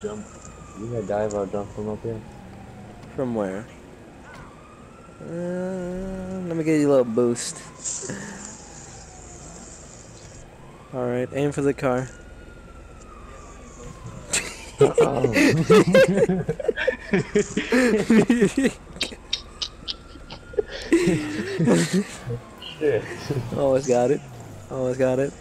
Jump. You gotta dive or jump from up here. From where? Uh, let me give you a little boost. Alright, aim for the car. oh. Shit. Always got it. Always got it.